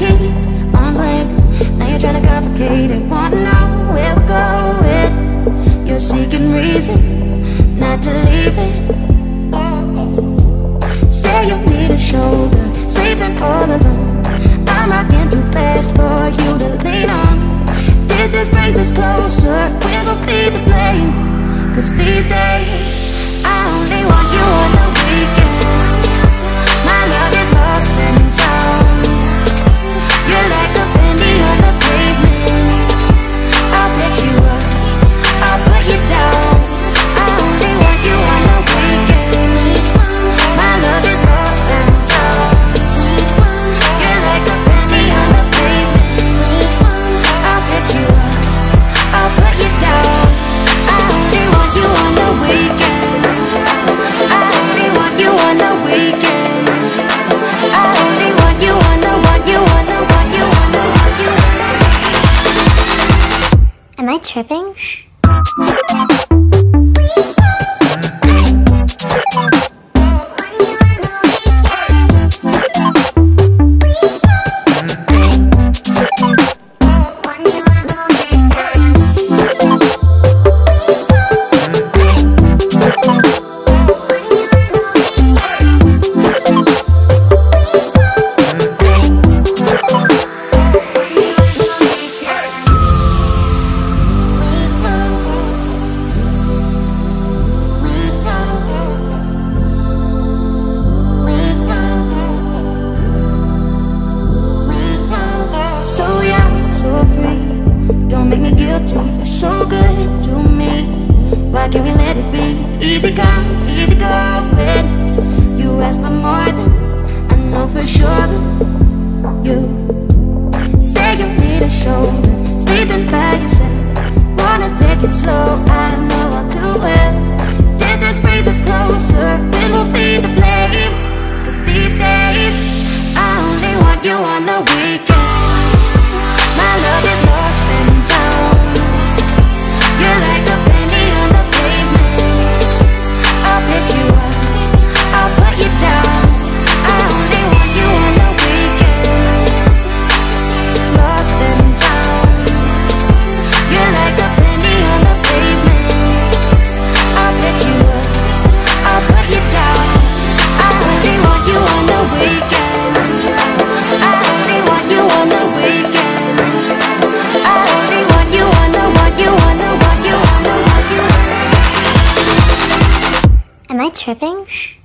keep on blinking Now you're trying to complicate it. Wanna know where we're going? You're seeking reason not to leave it. Oh. Say you need a shoulder, sleeping all alone. I'm rocking too fast for you to lean on. Distance brings us closer, we'll be the blame Cause these days, I only want you alone. Tripping? You're so good to me. Why can't we let it be? Easy come, easy go. When you ask for more than I know for sure. You say you need a shoulder, sleeping by yourself. Wanna take it slow? I know I'll do well. Distance brings us closer, then we'll feed the flame. Cause these days, I only want you on the weekend. Am I tripping?